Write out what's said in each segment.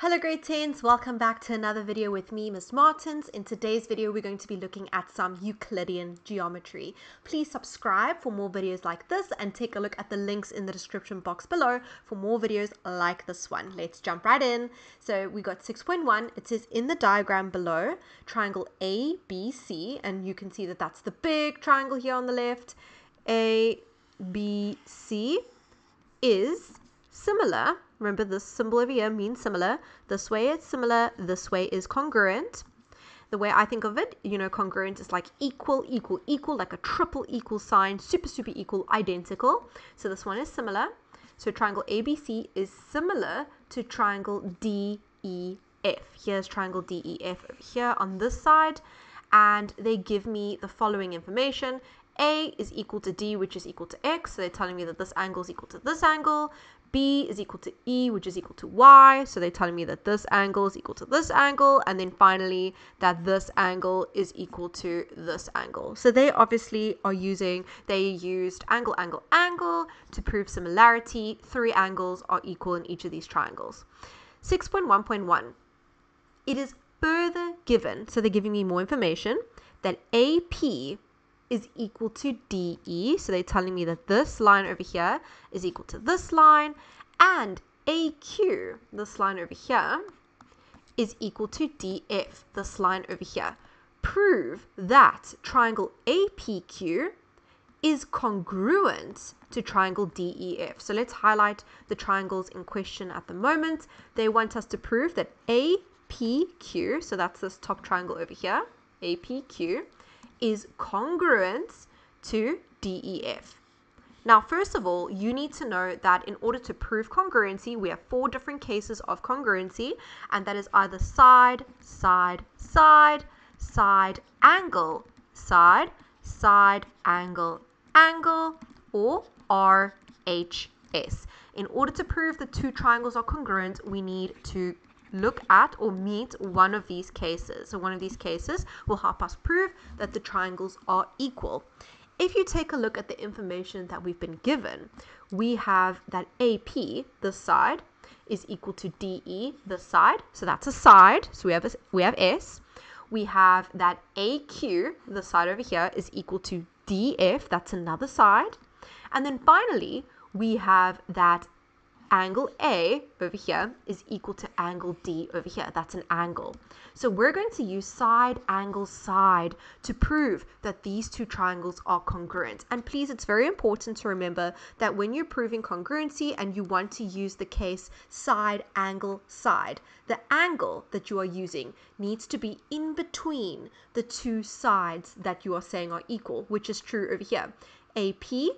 Hello grade 10s, welcome back to another video with me, Miss Martins. In today's video, we're going to be looking at some Euclidean geometry. Please subscribe for more videos like this and take a look at the links in the description box below for more videos like this one. Let's jump right in. So we got 6.1, it says in the diagram below, triangle ABC, and you can see that that's the big triangle here on the left. ABC is similar Remember this symbol over here means similar. This way it's similar. This way is congruent. The way I think of it, you know, congruent is like equal, equal, equal, like a triple equal sign, super, super equal, identical. So this one is similar. So triangle ABC is similar to triangle DEF. Here's triangle DEF over here on this side. And they give me the following information. A is equal to D, which is equal to X. So they're telling me that this angle is equal to this angle. B is equal to E, which is equal to Y. So they're telling me that this angle is equal to this angle. And then finally, that this angle is equal to this angle. So they obviously are using, they used angle, angle, angle to prove similarity. Three angles are equal in each of these triangles. 6.1.1. It is further given, so they're giving me more information, that AP is equal to DE. So they're telling me that this line over here is equal to this line and AQ, this line over here, is equal to DF, this line over here. Prove that triangle APQ is congruent to triangle DEF. So let's highlight the triangles in question at the moment. They want us to prove that APQ, so that's this top triangle over here, APQ, is congruent to DEF. Now, first of all, you need to know that in order to prove congruency, we have four different cases of congruency, and that is either side, side, side, side, angle, side, side, angle, angle, or RHS. In order to prove the two triangles are congruent, we need to look at or meet one of these cases. So one of these cases will help us prove that the triangles are equal. If you take a look at the information that we've been given, we have that AP, this side, is equal to DE, this side. So that's a side. So we have, a, we have S. We have that AQ, the side over here, is equal to DF. That's another side. And then finally, we have that angle A over here is equal to angle D over here. That's an angle. So we're going to use side, angle, side to prove that these two triangles are congruent. And please, it's very important to remember that when you're proving congruency and you want to use the case side, angle, side, the angle that you are using needs to be in between the two sides that you are saying are equal, which is true over here. AP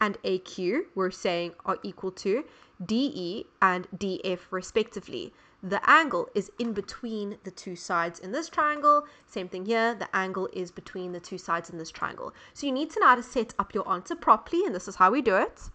and AQ we're saying are equal to DE and DF respectively. The angle is in between the two sides in this triangle. Same thing here, the angle is between the two sides in this triangle. So you need to know how to set up your answer properly and this is how we do it.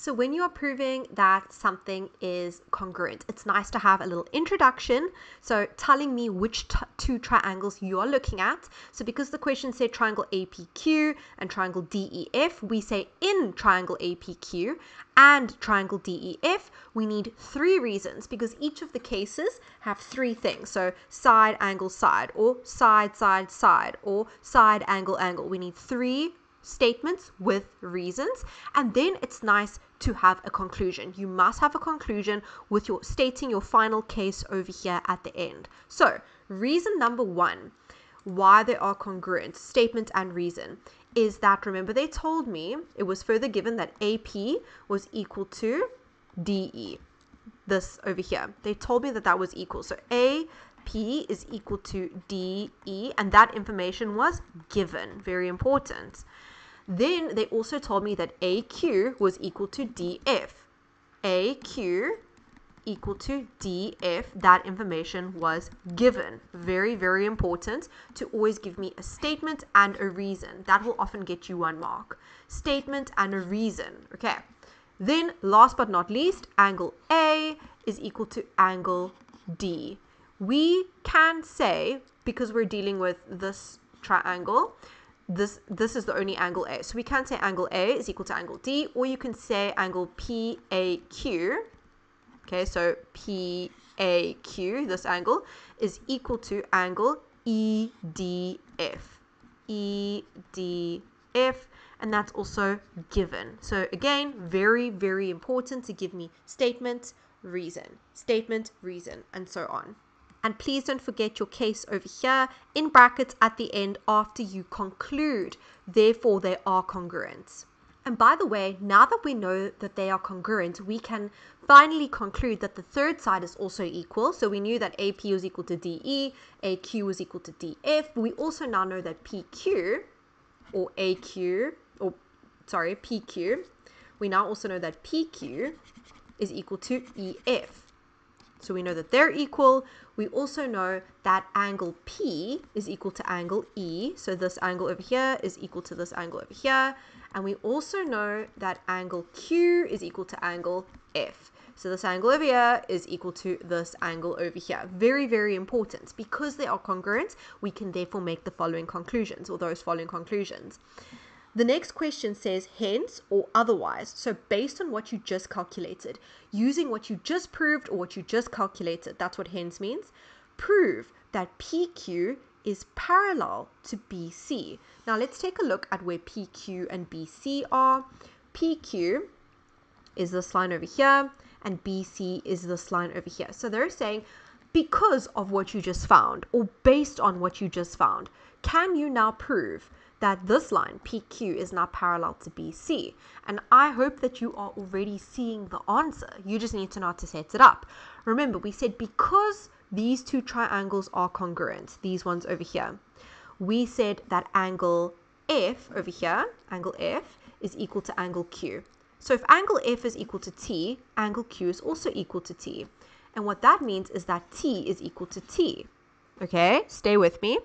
So when you are proving that something is congruent, it's nice to have a little introduction. So telling me which two triangles you are looking at. So because the question said triangle APQ and triangle DEF, we say in triangle APQ and triangle DEF, we need three reasons because each of the cases have three things. So side, angle, side, or side, side, side, or side, angle, angle. We need three statements with reasons and then it's nice to have a conclusion. You must have a conclusion with your stating your final case over here at the end. So reason number one why they are congruent statement and reason is that remember they told me it was further given that AP was equal to DE this over here. They told me that that was equal. So A P is equal to DE and that information was given very important then they also told me that AQ was equal to DF. AQ equal to DF, that information was given. Very, very important to always give me a statement and a reason. That will often get you one mark. Statement and a reason. Okay. Then, last but not least, angle A is equal to angle D. We can say, because we're dealing with this triangle, this this is the only angle A. So we can say angle A is equal to angle D, or you can say angle PAQ. Okay, so PAQ this angle, is equal to angle EDF. EDF, and that's also given. So again, very, very important to give me statement, reason, statement, reason, and so on. And please don't forget your case over here in brackets at the end after you conclude. Therefore, they are congruent. And by the way, now that we know that they are congruent, we can finally conclude that the third side is also equal. So we knew that AP was equal to DE, AQ was equal to DF. We also now know that PQ or AQ, or sorry, PQ, we now also know that PQ is equal to EF. So we know that they're equal. We also know that angle P is equal to angle E. So this angle over here is equal to this angle over here. And we also know that angle Q is equal to angle F. So this angle over here is equal to this angle over here. Very, very important. Because they are congruent, we can therefore make the following conclusions or those following conclusions. The next question says hence or otherwise. So based on what you just calculated, using what you just proved or what you just calculated, that's what hence means. Prove that PQ is parallel to BC. Now let's take a look at where PQ and BC are. PQ is this line over here and BC is this line over here. So they're saying because of what you just found or based on what you just found, can you now prove that this line, PQ, is now parallel to BC. And I hope that you are already seeing the answer. You just need to know how to set it up. Remember, we said because these two triangles are congruent, these ones over here, we said that angle F over here, angle F, is equal to angle Q. So if angle F is equal to T, angle Q is also equal to T. And what that means is that T is equal to T. Okay, stay with me.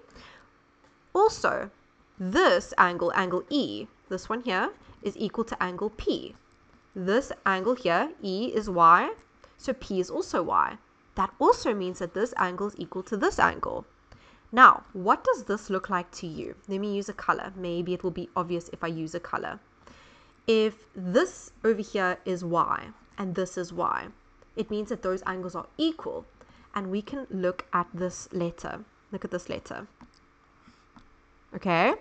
Also, this angle, angle E, this one here, is equal to angle P. This angle here, E, is Y, so P is also Y. That also means that this angle is equal to this angle. Now, what does this look like to you? Let me use a color. Maybe it will be obvious if I use a color. If this over here is Y and this is Y, it means that those angles are equal. And we can look at this letter. Look at this letter. Okay,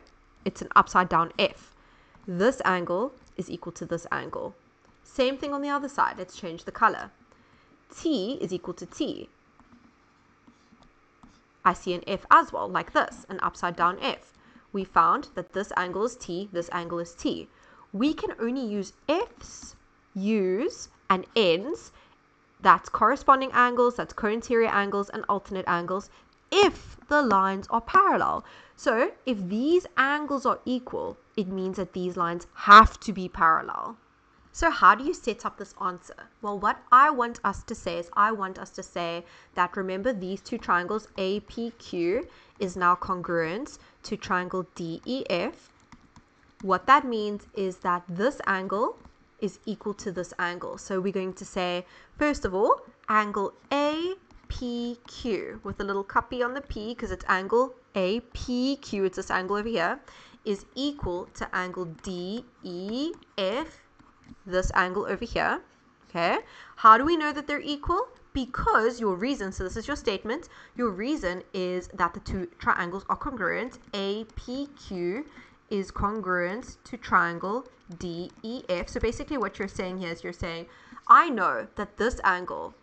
it's an upside down F. This angle is equal to this angle. Same thing on the other side. Let's change the color. T is equal to T. I see an F as well, like this, an upside down F. We found that this angle is T, this angle is T. We can only use F's, U's, and N's, that's corresponding angles, that's co-interior angles, and alternate angles, if the lines are parallel. So if these angles are equal, it means that these lines have to be parallel. So how do you set up this answer? Well, what I want us to say is I want us to say that remember these two triangles APQ is now congruent to triangle DEF. What that means is that this angle is equal to this angle. So we're going to say, first of all, angle APQ with a little copy on the P because it's angle APQ, it's this angle over here, is equal to angle DEF this angle over here. Okay. How do we know that they're equal? Because your reason, so this is your statement, your reason is that the two triangles are congruent. APQ is congruent to triangle DEF. So basically what you're saying here is you're saying, I know that this angle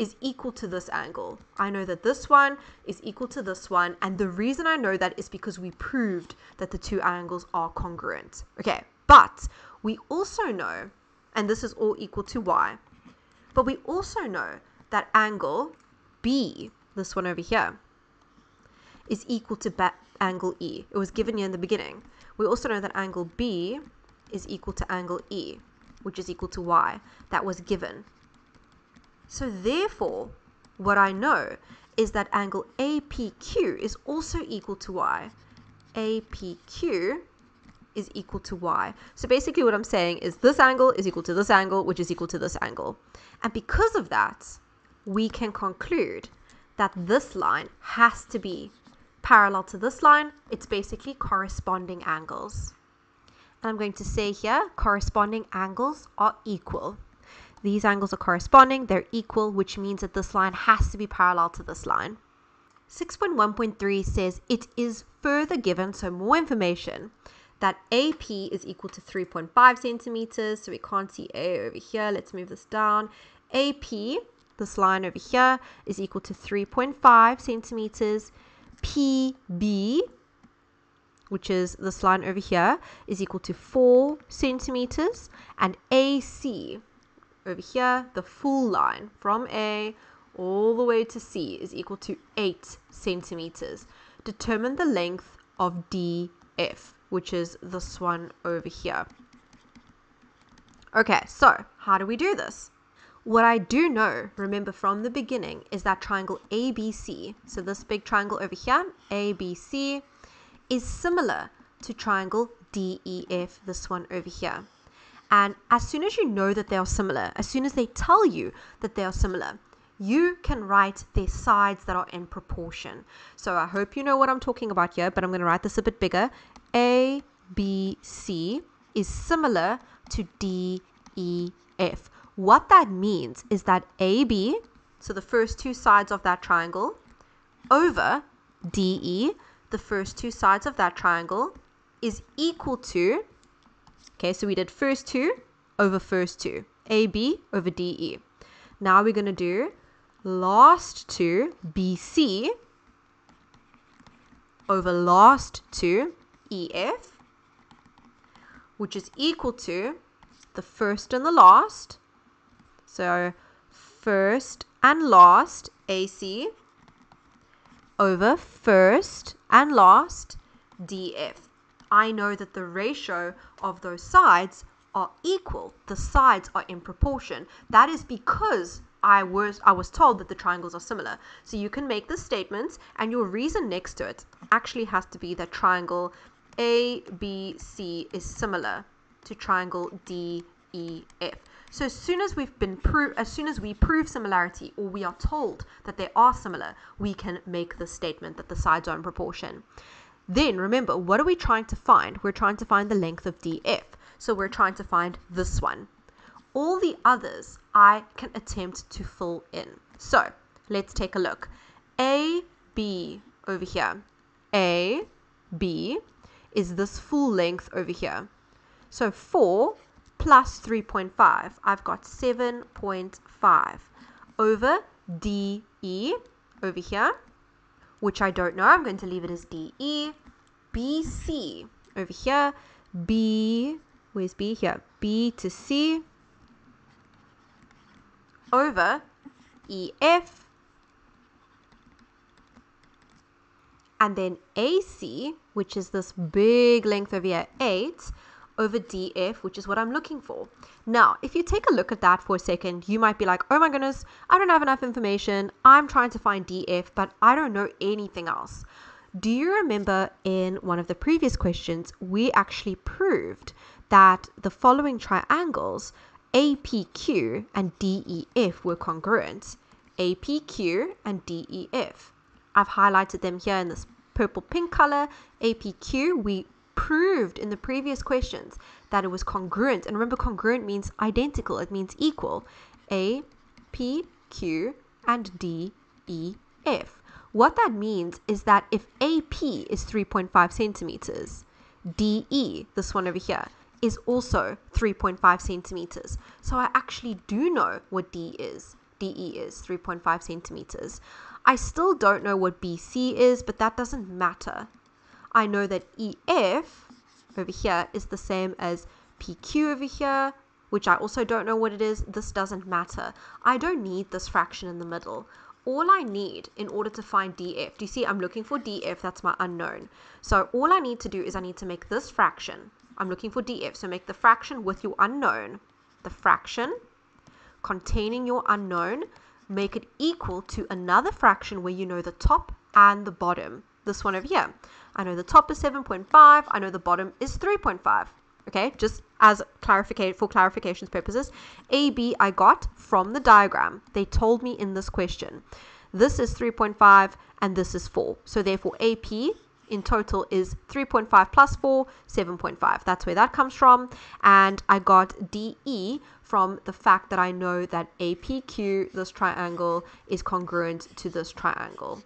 is equal to this angle. I know that this one is equal to this one. And the reason I know that is because we proved that the two angles are congruent. Okay, but we also know, and this is all equal to y, but we also know that angle B, this one over here, is equal to angle E. It was given you in the beginning. We also know that angle B is equal to angle E, which is equal to y. That was given. So therefore, what I know is that angle APQ is also equal to y. APQ is equal to y. So basically what I'm saying is this angle is equal to this angle, which is equal to this angle. And because of that, we can conclude that this line has to be parallel to this line. It's basically corresponding angles. And I'm going to say here, corresponding angles are equal. These angles are corresponding, they're equal, which means that this line has to be parallel to this line. 6.1.3 says it is further given, so more information, that AP is equal to 3.5 centimeters. So we can't see A over here. Let's move this down. AP, this line over here, is equal to 3.5 centimeters. PB, which is this line over here, is equal to 4 centimeters. And AC, over here, the full line from A all the way to C is equal to 8 centimeters. Determine the length of DF, which is this one over here. Okay, so how do we do this? What I do know, remember from the beginning, is that triangle ABC, so this big triangle over here, ABC, is similar to triangle DEF, this one over here. And as soon as you know that they are similar, as soon as they tell you that they are similar, you can write their sides that are in proportion. So I hope you know what I'm talking about here, but I'm going to write this a bit bigger. A, B, C is similar to D, E, F. What that means is that AB, so the first two sides of that triangle, over DE, the first two sides of that triangle, is equal to Okay, so we did first two over first two. AB over DE. Now we're going to do last two BC over last two EF, which is equal to the first and the last. So first and last AC over first and last DF. I know that the ratio of those sides are equal. The sides are in proportion. That is because I was I was told that the triangles are similar. So you can make this statement and your reason next to it actually has to be that triangle ABC is similar to triangle DEF. So as soon as we've been pro- as soon as we prove similarity or we are told that they are similar, we can make the statement that the sides are in proportion. Then remember, what are we trying to find? We're trying to find the length of DF. So we're trying to find this one. All the others I can attempt to fill in. So let's take a look. A, B over here. A, B is this full length over here. So 4 plus 3.5, I've got 7.5 over DE over here which I don't know. I'm going to leave it as DE. BC over here. B, where's B here? B to C over EF. And then AC, which is this big length over here, 8, over DF, which is what I'm looking for. Now, if you take a look at that for a second, you might be like, oh my goodness, I don't have enough information. I'm trying to find DF, but I don't know anything else. Do you remember in one of the previous questions, we actually proved that the following triangles, APQ and DEF, were congruent? APQ and DEF. I've highlighted them here in this purple pink color. APQ, we proved in the previous questions that it was congruent. And remember, congruent means identical, it means equal. A, P, Q, and D, E, F. What that means is that if AP is 3.5 centimeters, DE, this one over here, is also 3.5 centimeters. So I actually do know what D is. DE is 3.5 centimeters. I still don't know what BC is, but that doesn't matter I know that EF over here is the same as PQ over here, which I also don't know what it is. This doesn't matter. I don't need this fraction in the middle. All I need in order to find DF, do you see I'm looking for DF, that's my unknown. So all I need to do is I need to make this fraction. I'm looking for DF, so make the fraction with your unknown. The fraction containing your unknown, make it equal to another fraction where you know the top and the bottom. This one over here. I know the top is 7.5. I know the bottom is 3.5. Okay, just as clarificate for clarification's purposes, AB I got from the diagram. They told me in this question. This is 3.5 and this is 4. So therefore AP in total is 3.5 plus 4, 7.5. That's where that comes from. And I got DE from the fact that I know that APQ, this triangle, is congruent to this triangle.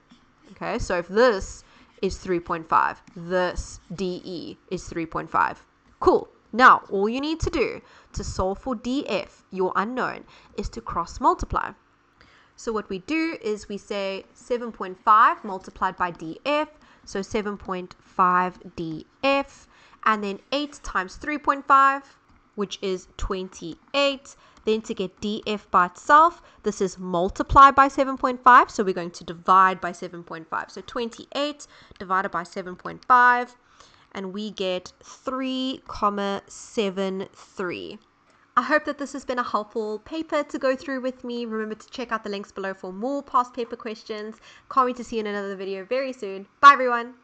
Okay, so if this is 3.5, this DE is 3.5. Cool. Now, all you need to do to solve for DF, your unknown, is to cross multiply. So what we do is we say 7.5 multiplied by DF, so 7.5 DF, and then 8 times 3.5, which is 28. Then to get DF by itself, this is multiply by 7.5, so we're going to divide by 7.5. So 28 divided by 7.5, and we get 3,73. I hope that this has been a helpful paper to go through with me. Remember to check out the links below for more past paper questions. Can't wait to see you in another video very soon. Bye everyone.